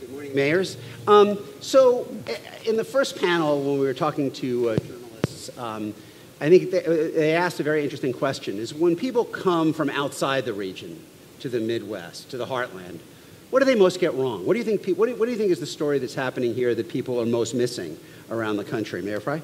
Good morning, mayors. Um, so, in the first panel, when we were talking to uh, journalists, um, I think they, they, asked a very interesting question: Is when people come from outside the region to the Midwest, to the heartland, what do they most get wrong? What do you think? What do, what do you think is the story that's happening here that people are most missing around the country, Mayor Frey?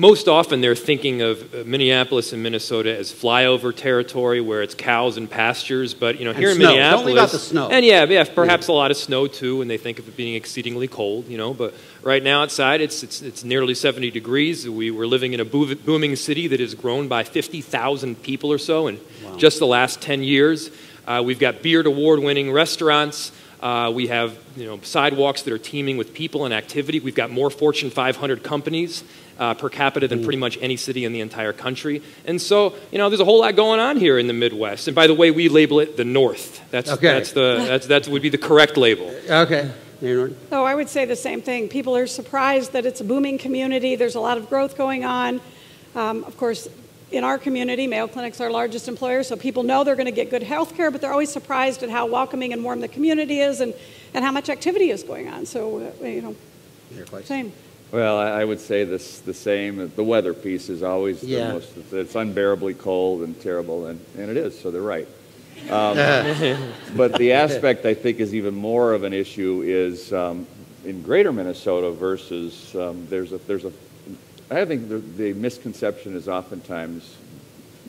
Most often they're thinking of uh, Minneapolis and Minnesota as flyover territory where it's cows and pastures. But you know, and here snow. in Minneapolis, Don't leave out the snow. and yeah, yeah, perhaps yeah. a lot of snow too, and they think of it being exceedingly cold. You know, but right now outside it's it's, it's nearly 70 degrees. We were living in a booming city that has grown by 50,000 people or so in wow. just the last 10 years. Uh, we've got Beard Award-winning restaurants. Uh, we have you know, sidewalks that are teeming with people and activity. We've got more Fortune 500 companies uh, per capita than mm. pretty much any city in the entire country. And so, you know, there's a whole lot going on here in the Midwest. And by the way, we label it the North. That's, okay. that's, the, that's, that would be the correct label. Okay. So I would say the same thing. People are surprised that it's a booming community. There's a lot of growth going on. Um, of course, in our community, Mayo Clinic's our largest employer, so people know they're going to get good health care, but they're always surprised at how welcoming and warm the community is and, and how much activity is going on. So, uh, you know, same. Well, I would say this the same. The weather piece is always yeah. the most, it's unbearably cold and terrible, and, and it is, so they're right. Um, but the aspect I think is even more of an issue is um, in greater Minnesota versus um, there's a, there's a I think the, the misconception is oftentimes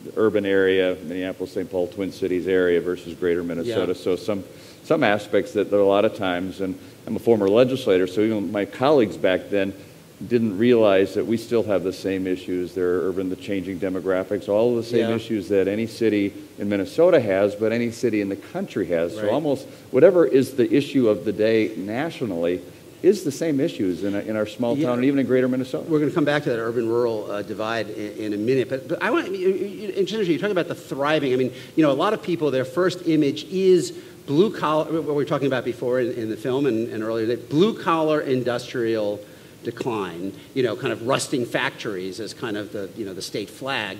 the urban area, Minneapolis, St. Paul, Twin Cities area versus greater Minnesota. So some, some aspects that there are a lot of times, and I'm a former legislator, so even my colleagues back then didn't realize that we still have the same issues. There are urban, the changing demographics, all the same yeah. issues that any city in Minnesota has, but any city in the country has. Right. So almost whatever is the issue of the day nationally, is the same issues in, a, in our small town and even in greater Minnesota. We're going to come back to that urban-rural uh, divide in, in, a minute, but, but I want to, interesting, you're talking about the thriving. I mean, you know, a lot of people, their first image is blue collar, what we were talking about before in, in the film and, and earlier, that blue collar industrial decline, you know, kind of rusting factories as kind of the, you know, the state flag.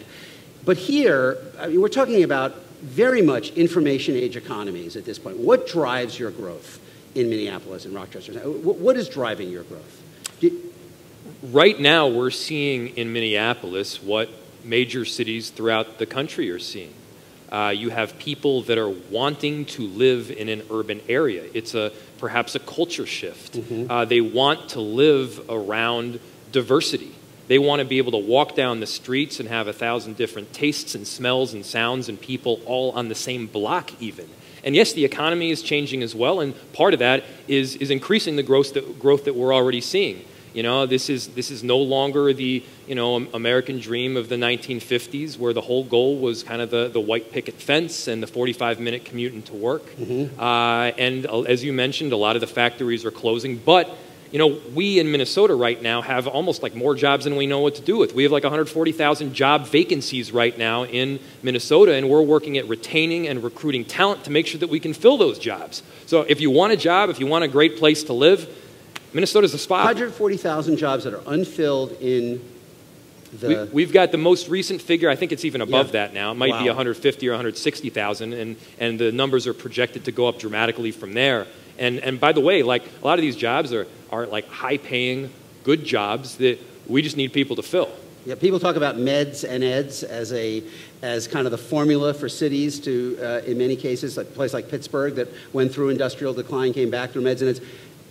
But here, I mean, we're talking about very much information age economies at this point. What drives your growth? in Minneapolis and Rochester? What is driving your growth? right now, we're seeing in Minneapolis what major cities throughout the country are seeing. Uh, you have people that are wanting to live in an urban area. It's a perhaps a culture shift. Mm-hmm. Uh, they want to live around diversity. They want to be able to walk down the streets and have a thousand different tastes and smells and sounds and people all on the same block, even. And yes, the economy is changing as well, and part of that is, is increasing the growth that, growth that we're already seeing. You know, this is, this is no longer the you know, American dream of the 1950s where the whole goal was kind of the, the white picket fence and the 45 minute commute into work. Mm-hmm. Uh, and uh, as you mentioned, a lot of the factories are closing, but you know, we in Minnesota right now have almost like more jobs than we know what to do with. We have like 140,000 job vacancies right now in Minnesota, and we're working at retaining and recruiting talent to make sure that we can fill those jobs. So if you want a job, if you want a great place to live, Minnesota's the spot. 140,000 jobs that are unfilled in the... We, have got the most recent figure. I think it's even above yeah. that now. It might wow. be 150 or 160,000, and, and the numbers are projected to go up dramatically from there. And, and by the way, like a lot of these jobs are, are like high paying, good jobs that we just need people to fill. Yeah, people talk about meds and eds as a as kind of the formula for cities to, uh, in many cases, like a place like Pittsburgh that went through industrial decline, came back through meds and eds.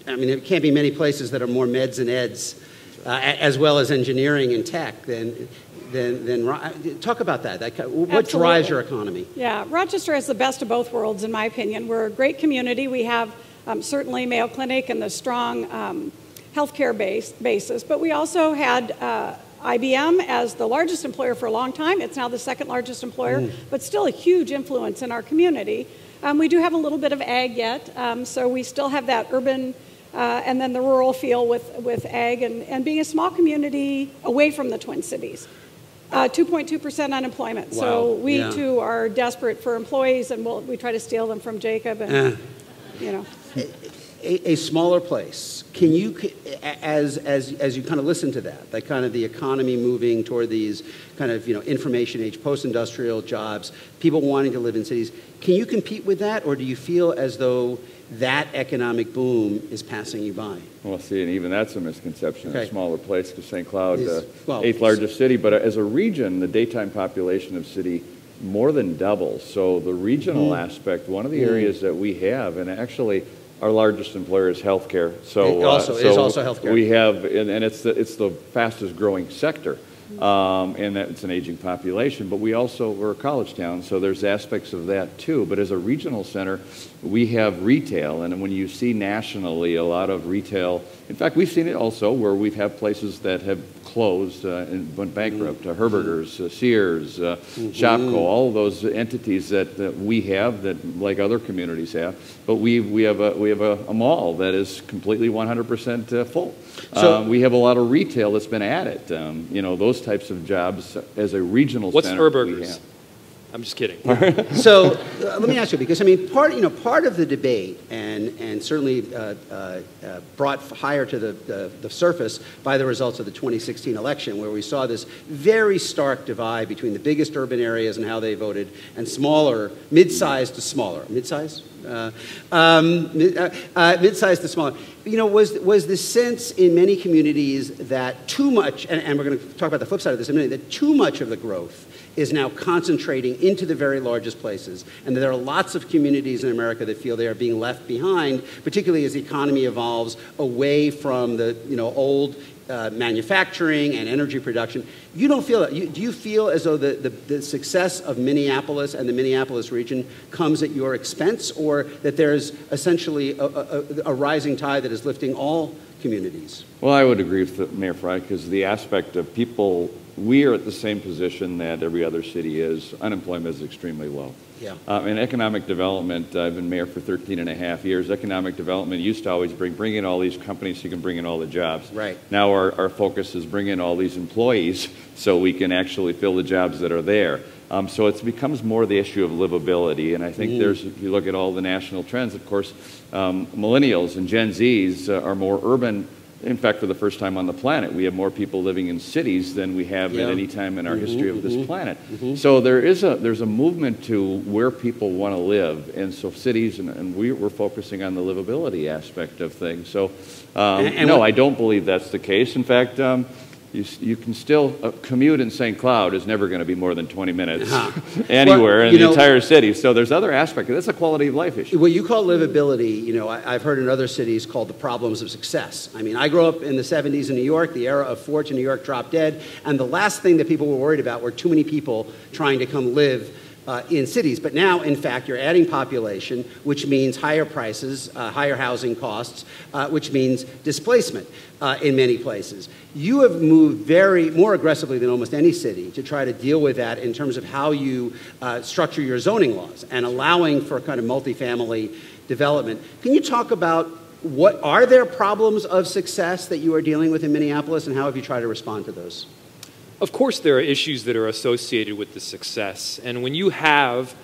I mean, there can't be many places that are more meds and eds, uh, as well as engineering and tech than than, than talk about that. that what Absolutely. drives your economy? Yeah, Rochester has the best of both worlds, in my opinion. We're a great community. We have um, certainly Mayo Clinic and the strong um, healthcare base, basis, but we also had uh, IBM as the largest employer for a long time. It's now the second largest employer, mm. but still a huge influence in our community. Um, we do have a little bit of ag yet, um, so we still have that urban uh, and then the rural feel with, with ag and, and being a small community away from the Twin Cities. 2.2% uh, unemployment. Wow. So we yeah. too are desperate for employees, and we'll, we try to steal them from Jacob. And, uh. you know. A, a, smaller place, can you, as, as, as you kind of listen to that, that kind of the economy moving toward these kind of, you know, information age, post-industrial jobs, people wanting to live in cities, can you compete with that, or do you feel as though that economic boom is passing you by? Well, see, and even that's a misconception. Okay. A smaller place, because St. Cloud, is, uh, well, eighth largest city, but as a region, the daytime population of city more than doubles. So the regional mm. aspect, one of the mm. areas that we have, and actually our largest employer is healthcare. So it also, uh, so is also healthcare. We have, and, and, it's the it's the fastest growing sector, um, and that it's an aging population. But we also we're a college town, so there's aspects of that too. But as a regional center, we have retail, and when you see nationally a lot of retail, in fact, we've seen it also where we've had places that have closed uh, and went bankrupt. Uh, Herberger's, uh, Sears, uh, mm-hmm. Shopko, all those entities that, that we have that like other communities have. But we, we have, a, we have a, a mall that is completely 100% uh, full. So, um, we have a lot of retail that's been added. Um, you know, those types of jobs as a regional What's center. What's Herberger's? I'm just kidding. so uh, let me ask you, because I mean, part you know, part of the debate, and and certainly uh, uh, uh brought higher to the, the, the surface by the results of the 2016 election, where we saw this very stark divide between the biggest urban areas and how they voted, and smaller, mid-sized to smaller, mid-sized, uh, um, uh, uh, mid-sized to smaller. You know, was was the sense in many communities that too much, and, and we're going to talk about the flip side of this in a minute, that too much of the growth is now concentrating into the very largest places. And there are lots of communities in America that feel they are being left behind, particularly as the economy evolves away from the you know, old uh, manufacturing and energy production. You don't feel that. You, do you feel as though the, the, the, success of Minneapolis and the Minneapolis region comes at your expense, or that there's essentially a, a, a rising tide that is lifting all communities? Well, I would agree with Mayor Frey because the aspect of people we are at the same position that every other city is. Unemployment is extremely low. Yeah. Uh, and economic development, uh, I've been mayor for 13 and a half years. Economic development used to always bring, bring in all these companies so you can bring in all the jobs. Right. Now our, our focus is bring in all these employees so we can actually fill the jobs that are there. Um, so it becomes more the issue of livability. And I think mm. there's, if you look at all the national trends, of course, um, millennials and Gen Zs uh, are more urban in fact, for the first time on the planet, we have more people living in cities than we have yeah. at any time in our mm-hmm, history of mm-hmm, this planet. Mm-hmm. So there is a there's a movement to where people want to live, and so cities, and, and we, are focusing on the livability aspect of things. So, um, and, and no, what, I don't believe that's the case. In fact. Um, you, you can still uh, commute in St. Cloud is never going to be more than 20 minutes uh-huh. anywhere well, in the know, entire city. So there's other aspects. That's a quality of life issue. What you call livability, you know, I, have heard in other cities called the problems of success. I mean, I grew up in the 70s in New York. The era of to New York dropped dead, and the last thing that people were worried about were too many people trying to come live uh, in cities. But now, in fact, you're adding population, which means higher prices, uh, higher housing costs, uh, which means displacement uh, in many places. You have moved very more aggressively than almost any city to try to deal with that in terms of how you uh, structure your zoning laws and allowing for kind of multifamily development. Can you talk about what are there problems of success that you are dealing with in Minneapolis, and how have you tried to respond to those? Of course, there are issues that are associated with the success. And when you have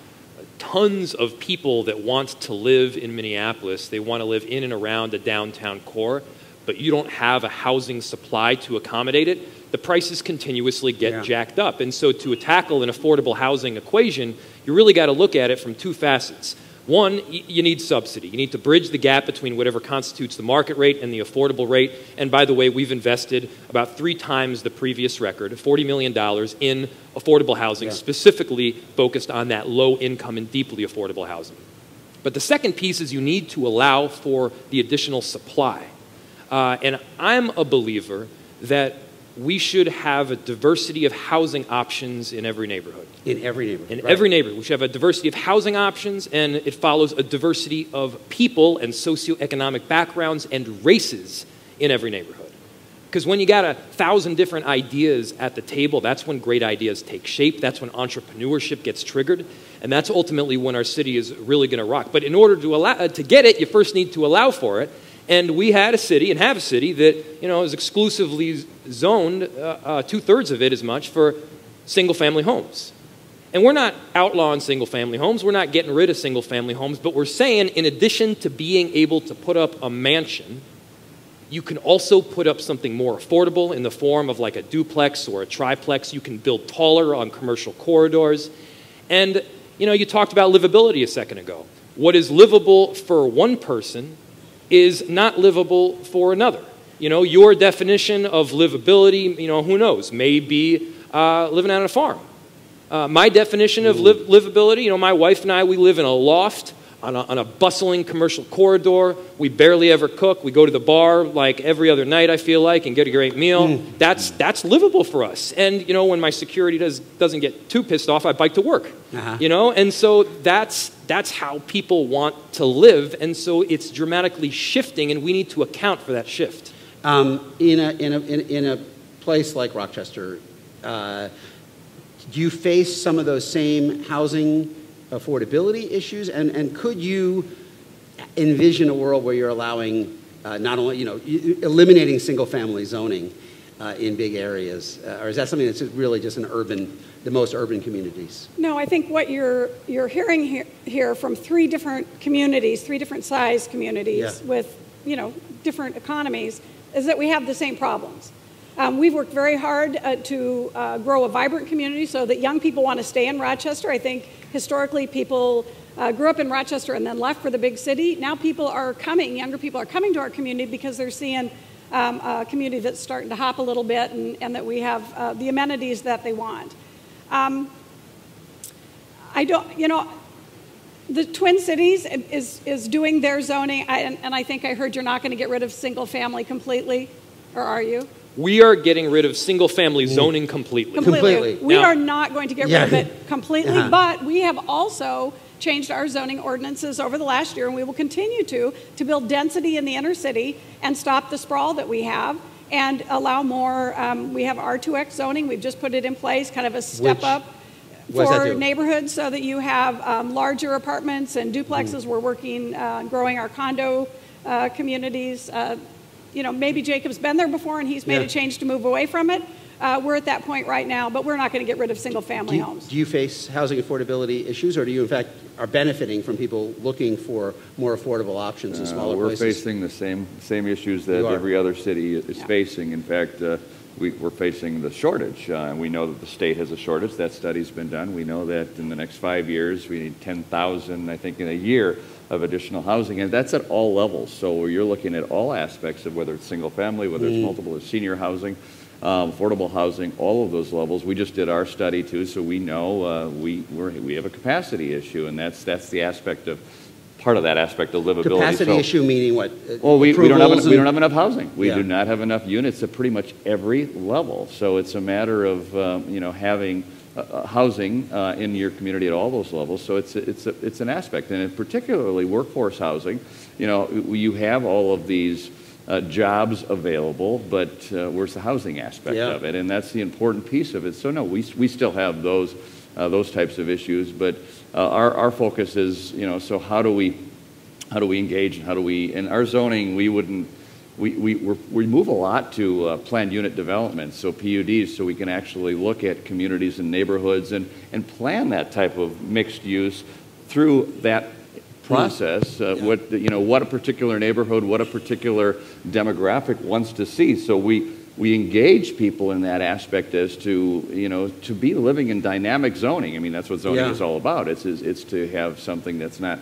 tons of people that want to live in Minneapolis, they want to live in and around the downtown core, but you don't have a housing supply to accommodate it, the prices continuously get yeah. jacked up. And so, to tackle an affordable housing equation, you really got to look at it from two facets. One, you need subsidy. You need to bridge the gap between whatever constitutes the market rate and the affordable rate. And by the way, we've invested about three times the previous record, $40 million, in affordable housing, yeah. specifically focused on that low income and deeply affordable housing. But the second piece is you need to allow for the additional supply. Uh, and I'm a believer that we should have a diversity of housing options in every neighborhood. In every neighborhood. In right. every neighborhood. We should have a diversity of housing options, and it follows a diversity of people and socioeconomic backgrounds and races in every neighborhood. Because when you got a thousand different ideas at the table, that's when great ideas take shape. That's when entrepreneurship gets triggered. And that's ultimately when our city is really going to rock. But in order to, allow, uh, to get it, you first need to allow for it. And we had a city and have a city that you know is exclusively zoned, uh, uh, two thirds of it as much for single family homes. And we're not outlawing single family homes. We're not getting rid of single family homes. But we're saying, in addition to being able to put up a mansion, you can also put up something more affordable in the form of like a duplex or a triplex. You can build taller on commercial corridors. And, you know, you talked about livability a second ago. What is livable for one person is not livable for another. You know, your definition of livability, you know, who knows, may be uh, living out on a farm. Uh, my definition of liv- livability, you know, my wife and I, we live in a loft on a, on a, bustling commercial corridor. We barely ever cook. We go to the bar like every other night, I feel like, and get a great meal. Mm. That's, that's livable for us. And, you know, when my security does, doesn't get too pissed off, I bike to work. Uh-huh. You know, and so that's, that's how people want to live. And so it's dramatically shifting, and we need to account for that shift. Um, in, a, in, a, in, a place like Rochester, uh, do you face some of those same housing affordability issues? And, and could you envision a world where you're allowing uh, not only, you know, eliminating single family zoning uh, in big areas? Uh, or is that something that's really just an urban, the most urban communities? No, I think what you're, you're hearing here, here from three different communities, three different size communities yeah. with, you know, different economies, is that we have the same problems. Um, we've worked very hard uh, to uh, grow a vibrant community so that young people want to stay in Rochester. I think historically people uh, grew up in Rochester and then left for the big city. Now people are coming, younger people are coming to our community because they're seeing um, a community that's starting to hop a little bit and, and that we have uh, the amenities that they want. Um, I don't, you know, the Twin Cities is, is doing their zoning, I, and, and I think I heard you're not going to get rid of single family completely, or are you? We are getting rid of single family zoning completely. Completely. completely. We now, are not going to get yeah. rid of it completely, uh-huh. but we have also changed our zoning ordinances over the last year, and we will continue to, to build density in the inner city and stop the sprawl that we have and allow more. Um, we have R2X zoning, we've just put it in place, kind of a step Which, up for neighborhoods so that you have um, larger apartments and duplexes. Mm. We're working uh, growing our condo uh, communities. Uh, you know, maybe Jacob's been there before and he's made yeah. a change to move away from it. Uh, we're at that point right now, but we're not going to get rid of single family do you, homes. Do you face housing affordability issues, or do you, in fact, are benefiting from people looking for more affordable options in uh, smaller we're places? We're facing the same, same issues that every other city is yeah. facing. In fact, uh, we, are facing the shortage. Uh, we know that the state has a shortage. That study's been done. We know that in the next five years, we need 10,000, I think, in a year of additional housing, and that's at all levels. So you're looking at all aspects of whether it's single family, whether it's mm. multiple or senior housing, um, affordable housing, all of those levels. We just did our study too, so we know uh, we we have a capacity issue, and that's that's the aspect of part of that aspect of livability. Capacity so, issue meaning what? Well, we, we don't have we don't have enough housing. We yeah. do not have enough units at pretty much every level. So it's a matter of um, you know having uh, uh, housing uh, in your community at all those levels. So it's it's a, it's an aspect, and particularly workforce housing. You know, you have all of these. Uh, jobs available, but uh, where's the housing aspect yeah. of it? And that's the important piece of it. So no, we, we still have those uh, those types of issues, but our our focus is you know so how do we how do we engage and how do we in our zoning we wouldn't we, we, we move a lot to uh, planned unit development, so PUDs, so we can actually look at communities and neighborhoods and, and plan that type of mixed use through that process. Uh, yeah. What you know, what a particular neighborhood, what a particular demographic wants to see. So we we engage people in that aspect as to you know to be living in dynamic zoning. I mean, that's what zoning yeah. is all about. It's it's to have something that's not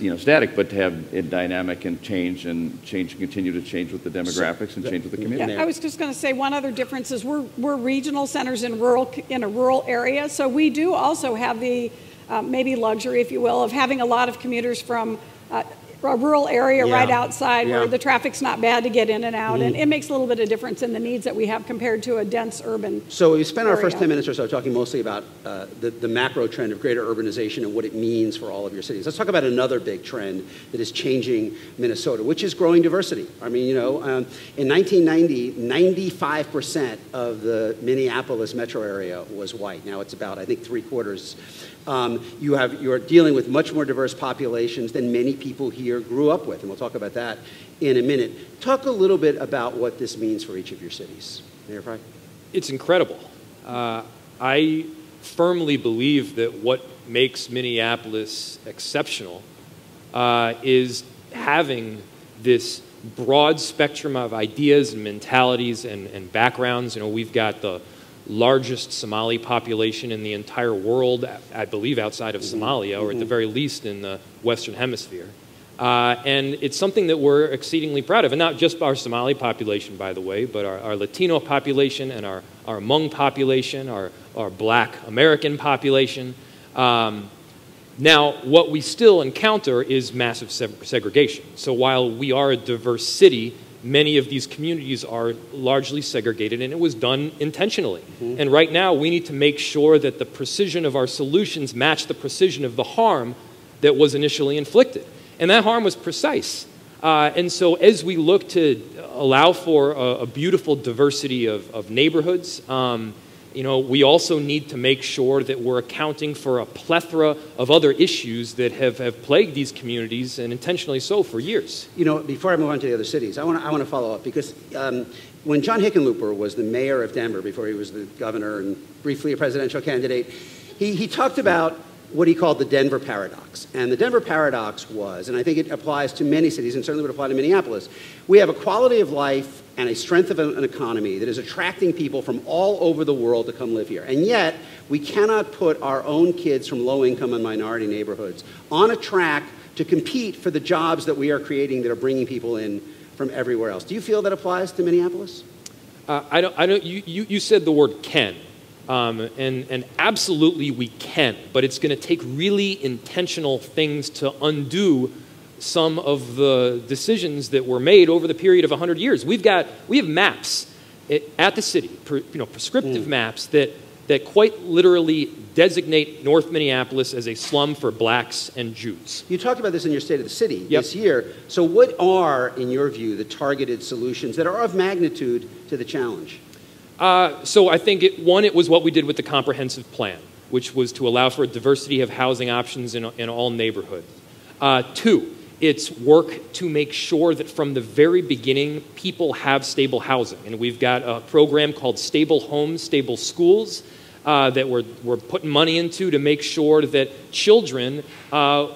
you know, static, but to have it dynamic and change and change and continue to change with the demographics and change with the community. Yeah, I was just going to say one other difference is we're, we're regional centers in rural in a rural area, so we do also have the uh, maybe luxury, if you will, of having a lot of commuters from uh, a rural area yeah. right outside yeah. where the traffic's not bad to get in and out, mm. and it makes a little bit of difference in the needs that we have compared to a dense urban. So we spent our first 10 minutes or so talking mostly about uh, the, the macro trend of greater urbanization and what it means for all of your cities. Let's talk about another big trend that is changing Minnesota, which is growing diversity. I mean, you know, um, in 1990, 95% of the Minneapolis metro area was white. Now it's about, I think, three quarters. Um, you have, you're dealing with much more diverse populations than many people here grew up with, and we'll talk about that in a minute. Talk a little bit about what this means for each of your cities. Mayor Frey? It's incredible. Uh, I firmly believe that what makes Minneapolis exceptional uh, is having this broad spectrum of ideas and mentalities and, and backgrounds. You know, we've got the largest Somali population in the entire world, I believe, outside of. Somalia, or at the mm-hmm. very least in the Western Hemisphere. Uh, and it's something that we're exceedingly proud of. And not just our Somali population, by the way, but our, our Latino population and our, our Hmong population, our, our black American population. Um, now, what we still encounter is massive segregation. So while we are a diverse city, many of these communities are largely segregated, and it was done intentionally. Mm-hmm. And right now, we need to make sure that the precision of our solutions match the precision of the harm that was initially inflicted. And that harm was precise. Uh, and so, as we look to allow for a, a beautiful diversity of, of neighborhoods, um, you know, we also need to make sure that we're accounting for a plethora of other issues that have, have plagued these communities, and intentionally so, for years. You know, before I move on to the other cities, I want to I wanna follow up because um, when John Hickenlooper was the mayor of Denver before he was the governor and briefly a presidential candidate, he, he talked about what he called the Denver paradox. And the Denver paradox was, and I think it applies to many cities and certainly would apply to Minneapolis, we have a quality of life and a strength of an economy that is attracting people from all over the world to come live here. And yet, we cannot put our own kids from low income and minority neighborhoods on a track to compete for the jobs that we are creating that are bringing people in from everywhere else. Do you feel that applies to Minneapolis? Uh, I don't, I don't, you, you, you said the word can. Um, and, and absolutely we can, but it's going to take really intentional things to undo some of the decisions that were made over the period of 100 years. We've got, we have maps at the city, you know, prescriptive mm. maps that, that quite literally designate North Minneapolis as a slum for blacks and Jews. You talked about this in your State of the City yep. this year. So, what are, in your view, the targeted solutions that are of magnitude to the challenge? Uh, so I think it, one, it was what we did with the comprehensive plan, which was to allow for a diversity of housing options in, in all neighborhoods. Uh, two, it's work to make sure that from the very beginning people have stable housing. And we've got a program called Stable Homes, Stable Schools uh, that we're, we're putting money into to make sure that children uh,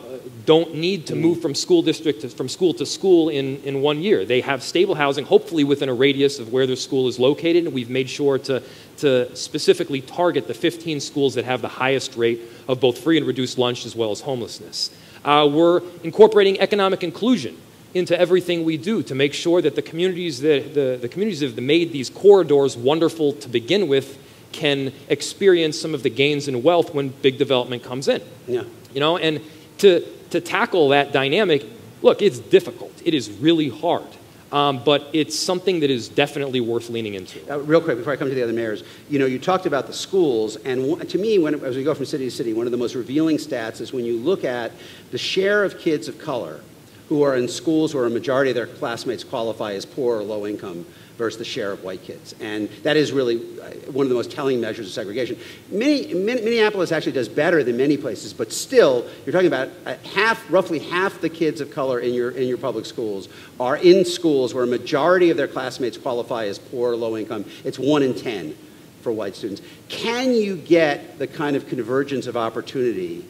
don't need to move from school district to, from school to school in, in one year. They have stable housing, hopefully within a radius of where their school is located. And we've made sure to, to specifically target the 15 schools that have the highest rate of both free and reduced lunch as well as homelessness. Uh, we're incorporating economic inclusion into everything we do to make sure that the communities that, the, the communities that have made these corridors wonderful to begin with can experience some of the gains in wealth when big development comes in. Yeah. You know, and to, to tackle that dynamic, look, it's difficult. It is really hard. Um, but it's something that is definitely worth leaning into. Uh, real quick, before I come to the other mayors, you know, you talked about the schools, and to me, when, as we go from city to city, one of the most revealing stats is when you look at the share of kids of color who are in schools where a majority of their classmates qualify as poor or low income versus the share of white kids. And that is really uh, one of the most telling measures of segregation. Minneapolis actually does better than many places, but still, you're talking about uh, half, roughly half the kids of color in your, in your public schools are in schools where a majority of their classmates qualify as poor or low income. It's one in 10 for white students. Can you get the kind of convergence of opportunity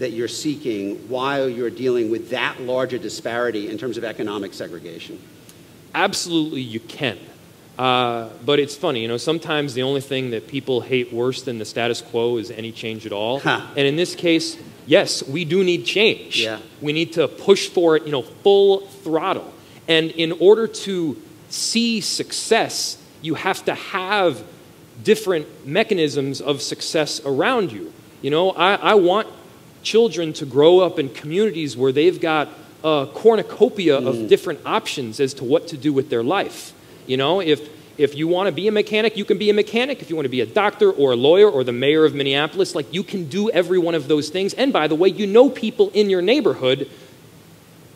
that you're seeking while you're dealing with that large a disparity in terms of economic segregation? Absolutely you can. Uh, but it's funny, you know, sometimes the only thing that people hate worse than the status quo is any change at all. Huh. And in this case, yes, we do need change. Yeah. We need to push for it, you know, full throttle. And in order to see success, you have to have different mechanisms of success around you. You know, I, I want children to grow up in communities where they've got a cornucopia mm. of different options as to what to do with their life. You know, if, if you want to be a mechanic, you can be a mechanic. If you want to be a doctor or a lawyer or the mayor of Minneapolis, like you can do every one of those things. And by the way, you know people in your neighborhood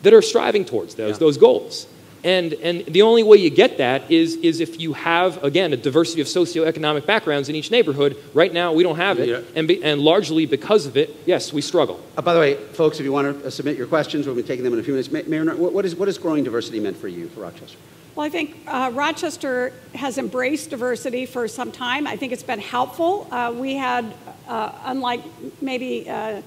that are striving towards those, yeah. those goals. And, and the only way you get that is, is if you have, again, a diversity of socioeconomic backgrounds in each neighborhood. Right now, we don't have it. Yeah. And, be, and largely because of it, yes, we struggle. Uh, by the way, folks, if you want to submit your questions, we'll be taking them in a few minutes. Mayor, what, is, what is growing diversity meant for you, for Rochester? Well, I think uh, Rochester has embraced diversity for some time. I think it's been helpful. Uh, we had uh, unlike maybe uh,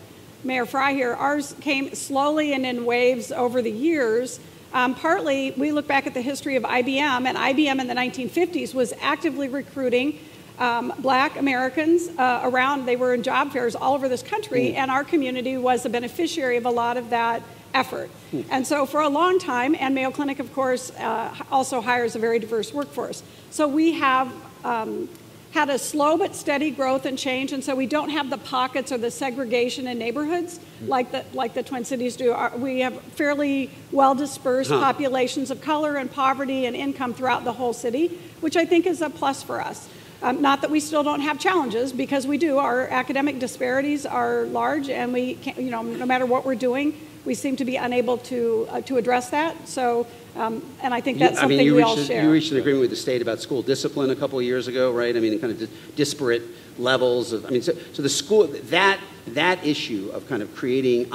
Mayor Frey here, ours came slowly and in waves over the years. Um, partly, we look back at the history of IBM, and IBM in the 1950s was actively recruiting um, black Americans uh, around. They were in job fairs all over this country, mm. and our community was a beneficiary of a lot of that effort. Mm. And so, for a long time, and Mayo Clinic, of course, uh, also hires a very diverse workforce. So, we have um, had a slow but steady growth and change, and so we don't have the pockets or the segregation in neighborhoods like the, like the Twin Cities do. We have fairly well dispersed huh. populations of color and poverty and income throughout the whole city, which I think is a plus for us. Um, not that we still don't have challenges, because we do. Our academic disparities are large, and we, can't, you know, no matter what we're doing, we seem to be unable to uh, to address that. So um, and I think that's something I mean, we all a, share. You reached an agreement with the state about school discipline a couple of years ago, right? I mean, kind of disparate levels of. I mean, so, so the school that that issue of kind of creating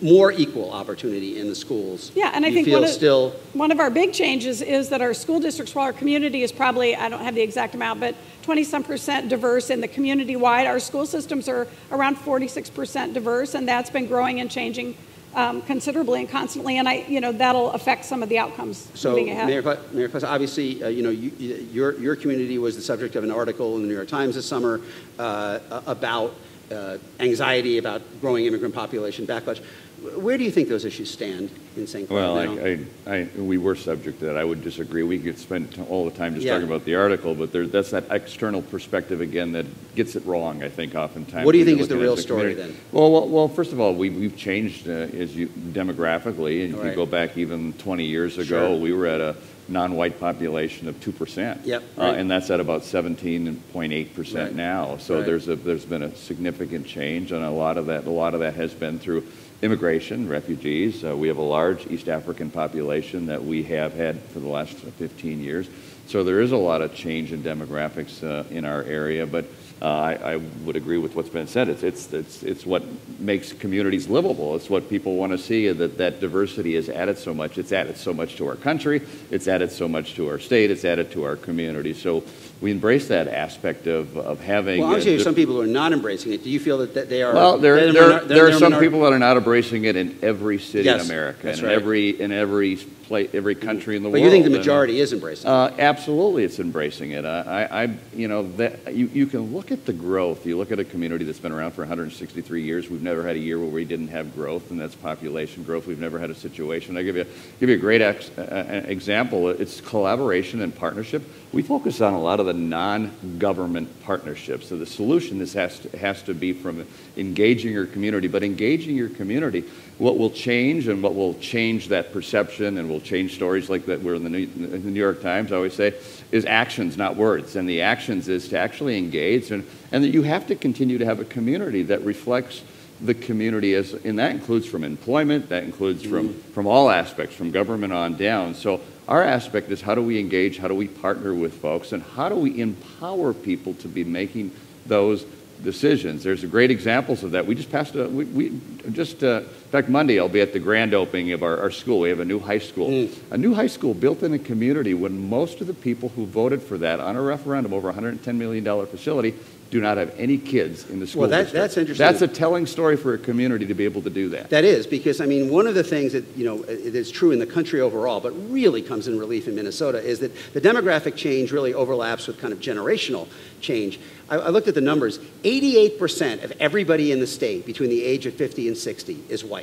more equal opportunity in the schools. Yeah, and I think one of, still one of our big changes is that our school districts, while our community is probably I don't have the exact amount, but 20 some percent diverse in the community wide. Our school systems are around 46 percent diverse, and that's been growing and changing um, considerably and constantly, and I, you know, that'll affect some of the outcomes so, moving ahead. Mayor, Mayor Kleis, obviously, uh, you know, you, your your community was the subject of an article in the New York Times this summer uh, about uh, anxiety about growing immigrant population backlash. Where do you think those issues stand in St. Cloud? Well, I, I, I, we were subject to that. I would disagree. We could spend all the time just yeah. talking about the article, but there, that's that external perspective again that gets it wrong. I think oftentimes. What do you think is the real story then? Well, well, well, first of all, we, we've changed uh, as you demographically, and if right. you go back even 20 years ago, sure. we were at a non-white population of 2%. Yep, uh, right. uh, and that's at about 17.8% right. now. So right. there's a there's been a significant change and a lot of that a lot of that has been through immigration, refugees. Uh, we have a large East African population that we have had for the last 15 years. So there is a lot of change in demographics uh, in our area, but uh, I, I, would agree with what's been said. It's, it's, it's, it's what makes communities livable. It's what people want to see, that that diversity has added so much. It's added so much to our country. It's added so much to our state. It's added to our community. So we embrace that aspect of, of having. Well, obviously, there's some people who are not embracing it. Do you feel that, that they are? Well, there, there, there are some people that are not embracing it in every city yes, in America, and right. in every in every place, every country in the but world. But you think the majority and, is embracing it? Uh, absolutely, it's embracing it. I, I, you know, that you, you can look at the growth. You look at a community that's been around for 163 years. We've never had a year where we didn't have growth, and that's population growth. We've never had a situation. I give you give you a great ex, uh, example. It's collaboration and partnership. We focus on a lot of the non-government partnerships. So the solution this has to, has to be from engaging your community, but engaging your community what will change and what will change that perception and will change stories like that we're in the New, the New York Times, I always say, is actions, not words. And the actions is to actually engage and, and that you have to continue to have a community that reflects the community as, and that includes from employment, that includes from, mm-hmm. from all aspects, from government on down. So our aspect is how do we engage, how do we partner with folks, and how do we empower people to be making those decisions. There's great examples of that. We just passed a, we, we just, uh, in fact, Monday I'll be at the grand opening of our, our school. We have a new high school. Mm. A new high school built in a community when most of the people who voted for that on a referendum over a $110 million facility do not have any kids in the school. Well, that, that's interesting. That's a telling story for a community to be able to do that. That is because I mean one of the things that you know is true in the country overall, but really comes in relief in Minnesota is that the demographic change really overlaps with kind of generational change. I, I looked at the numbers. 88% of everybody in the state between the age of 50 and 60 is white.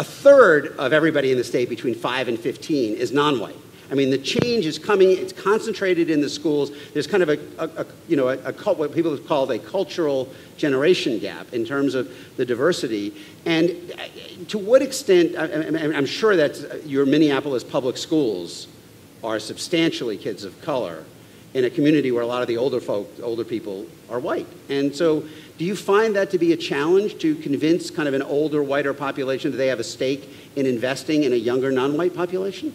A third of everybody in the state between 5 and 15 is non-white. I mean, the change is coming, it's concentrated in the schools. There's kind of a, a, a you know, a, a, what people have called a cultural generation gap in terms of the diversity. And uh, to what extent, I, am sure that your Minneapolis public schools are substantially kids of color in a community where a lot of the older folk, older people are white. And so do you find that to be a challenge to convince kind of an older, whiter population that they have a stake in investing in a younger, non-white population?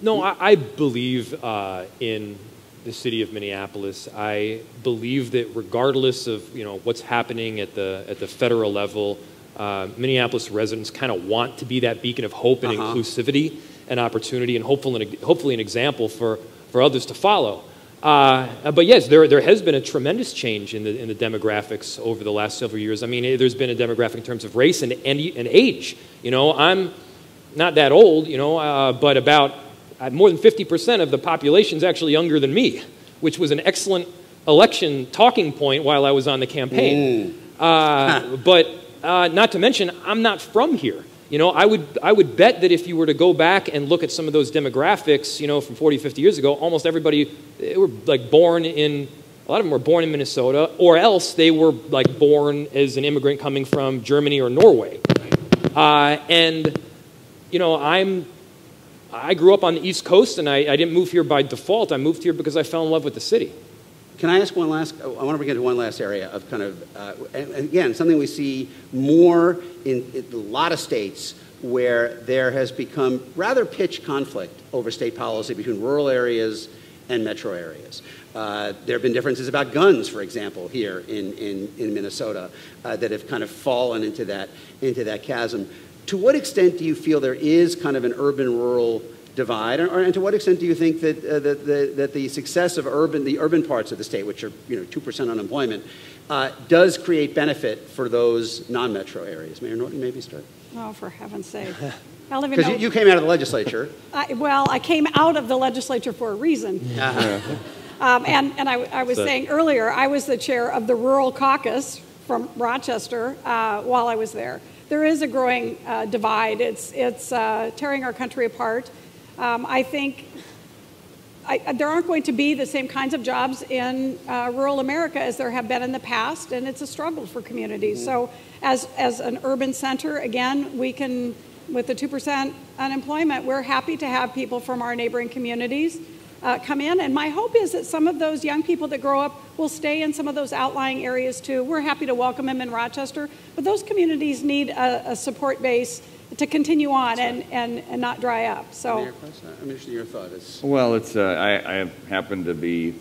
No, I, I believe uh, in the city of Minneapolis. I believe that regardless of you know what's happening at the at the federal level, uh, Minneapolis residents kind of want to be that beacon of hope and uh-huh. inclusivity and opportunity, and hopefully, hopefully an example for for others to follow. Uh, but yes, there, there has been a tremendous change in the, in the demographics over the last several years. I mean, eh, there's been a demographic in terms of race and, and, and age. You know, I'm not that old, you know, uh, but about uh, more than 50% of the population is actually younger than me, which was an excellent election talking point while I was on the campaign. Mm. but uh, not to mention, I'm not from here. You know, I would, I would bet that if you were to go back and look at some of those demographics, you know, from 40, 50 years ago, almost everybody they were like born in, a lot of them were born in Minnesota, or else they were like born as an immigrant coming from Germany or Norway. Uh, and, you know, I'm, I grew up on the East Coast and I, I didn't move here by default. I moved here because I fell in love with the city. Can I ask one last? I want to bring it to one last area of kind of, uh, again, something we see more in, in, a lot of states where there has become rather pitched conflict over state policy between rural areas and metro areas. Uh, there have been differences about guns, for example, here in, in, in Minnesota uh, that have kind of fallen into that, into that chasm. To what extent do you feel there is kind of an urban rural divide? Or, and to what extent do you think that, uh, that, the, that the success of urban, the urban parts of the state, which are you know, 2% unemployment, uh, does create benefit for those non-metro areas? Mayor Norton, maybe start. Oh, for heaven's sake. Because you, you, came out of the legislature. I, well, I came out of the legislature for a reason. Uh-huh. um, and and I, I was so. saying earlier, I was the chair of the Rural Caucus from Rochester uh, while I was there. There is a growing uh, divide. It's, it's uh, tearing our country apart. Um, I think I, there aren't going to be the same kinds of jobs in uh, rural America as there have been in the past, and it's a struggle for communities. Mm-hmm. So, as, as an urban center, again, we can, with the 2% unemployment, we're happy to have people from our neighboring communities uh, come in. And my hope is that some of those young people that grow up will stay in some of those outlying areas too. We're happy to welcome them in Rochester, but those communities need a, a support base to continue on and, and, and not dry up. So, I'm interested in your thought. Is well, it's uh, I, I happen to be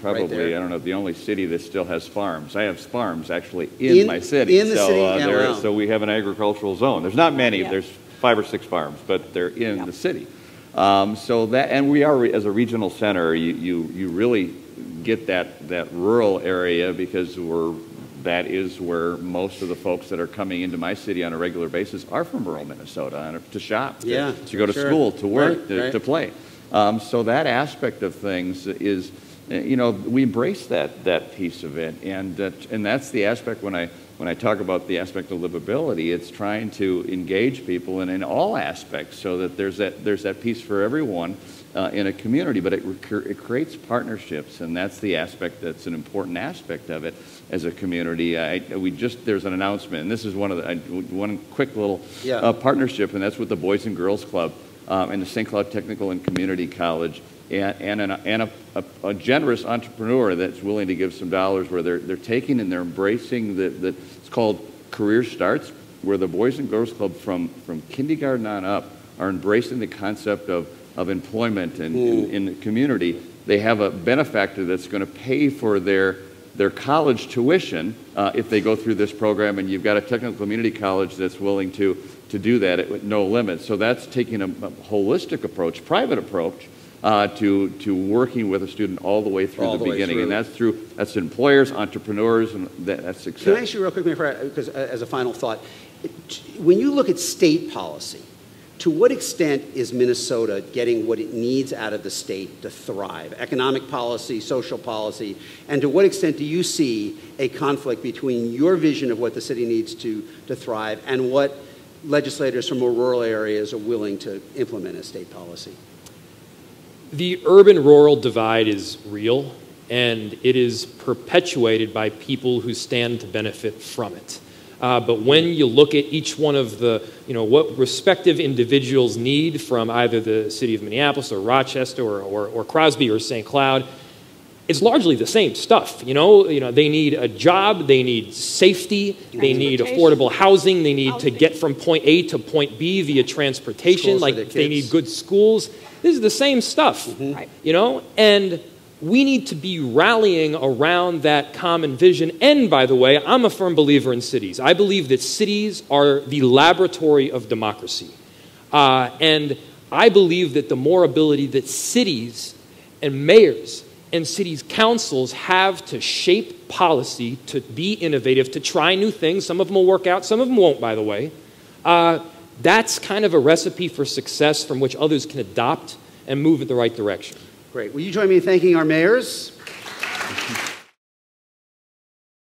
probably right I don't know the only city that still has farms. I have farms actually in, in my city. In the so, city, uh, yeah, there, wow. so we have an agricultural zone. There's not many. Yeah. There's five or six farms, but they're in yeah. the city. Um, so that and we are as a regional center. You you you really get that that rural area because we're that is where most of the folks that are coming into my city on a regular basis are from rural Minnesota to shop, to, yeah, to go to sure. school, to work, right, to, right. to, play. Um, so that aspect of things is, you know, we embrace that that piece of it, and that, and that's the aspect when I when I talk about the aspect of livability, it's trying to engage people in, in all aspects so that there's that there's that piece for everyone uh, in a community, but it, it creates partnerships, and that's the aspect that's an important aspect of it as a community. I, we just there's an announcement, and this is one of the I, one quick little yeah. uh, partnership, and that's with the Boys and Girls Club um, and the St. Cloud Technical and Community College. And, and, an, and a, a, a, generous entrepreneur that's willing to give some dollars where they're, they're taking and they're embracing the, the it's called Career Starts, where the Boys and Girls Club from, from kindergarten on up are embracing the concept of of employment in, in, in, the community, they have a benefactor that's going to pay for their, their college tuition uh, if they go through this program, and you've got a technical community college that's willing to, to do that at no limit. So that's taking a, a holistic approach, private approach, uh, to, to working with a student all the way through all the, the beginning. Through. And that's through that's employers, entrepreneurs, and that, that's success. Can I ask you real quickly, because uh, as a final thought, when you look at state policy, to what extent is Minnesota getting what it needs out of the state to thrive? Economic policy, social policy, and to what extent do you see a conflict between your vision of what the city needs to, to thrive and what legislators from more rural areas are willing to implement as state policy? The urban rural divide is real, and it is perpetuated by people who stand to benefit from it. Uh, but when you look at each one of the, you know, what respective individuals need from either the city of Minneapolis or Rochester or, or, or Crosby or St. Cloud, it's largely the same stuff. You know, you know, they need a job, they need safety, they need affordable housing, they need to get from point A to point B via transportation, schools like they need good schools. This is the same stuff, mm-hmm. you know, and we need to be rallying around that common vision. And by the way, I'm a firm believer in cities. I believe that cities are the laboratory of democracy. Uh, and I believe that the more ability that cities and mayors and cities councils have to shape policy to be innovative, to try new things. Some of them will work out, some of them won't, by the way. Uh, that's kind of a recipe for success from which others can adopt and move in the right direction. Great. Will you join me in thanking our mayors?